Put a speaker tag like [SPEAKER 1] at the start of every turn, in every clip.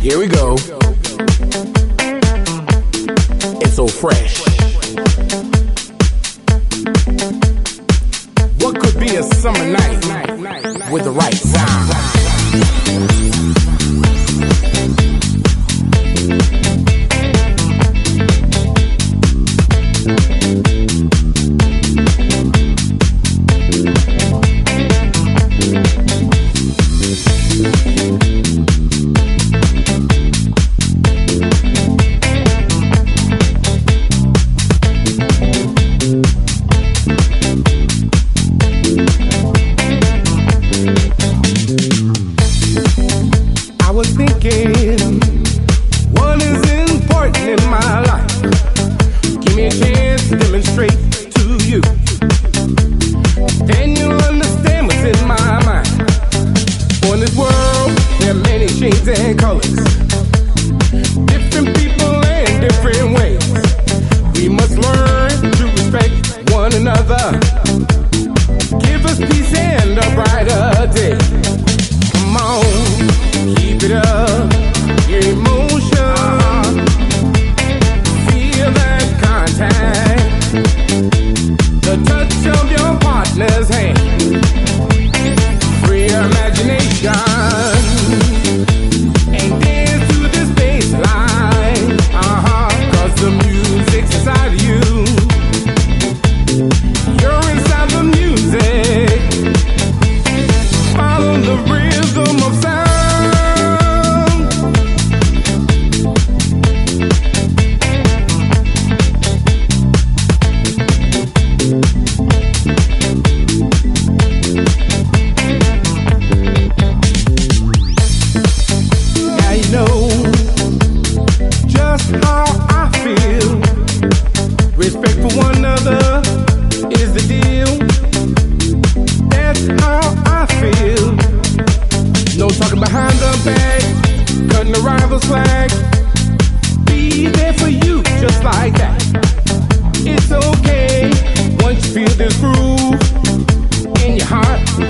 [SPEAKER 1] Here we go. It's so fresh. What could be a summer night with the right sound? colors. the bank, cutting the rival slack. Be there for you, just like that. It's okay once you feel this groove in your heart.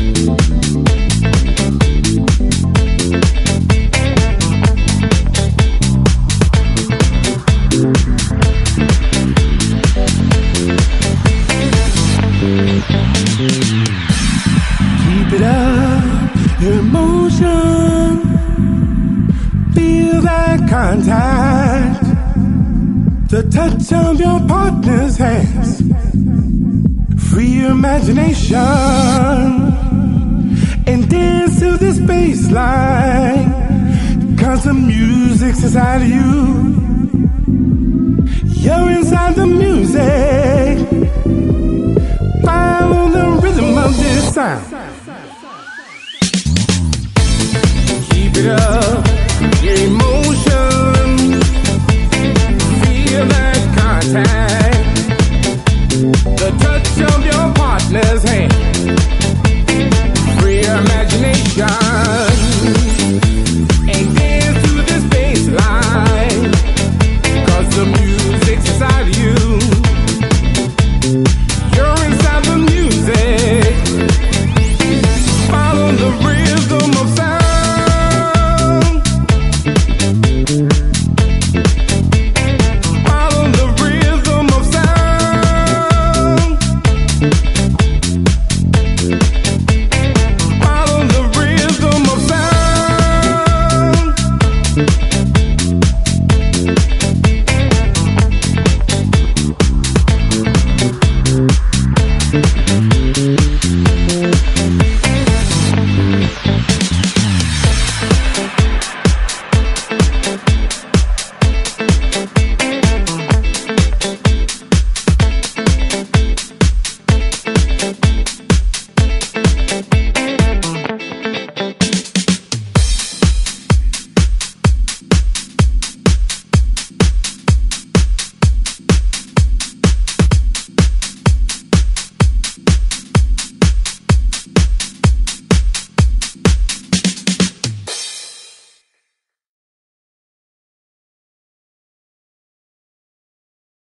[SPEAKER 1] contact the touch of your partner's hands. Free your imagination and dance to this bass. Cause the music's inside of you. You're inside the music. Follow the rhythm of this sound. Keep it up.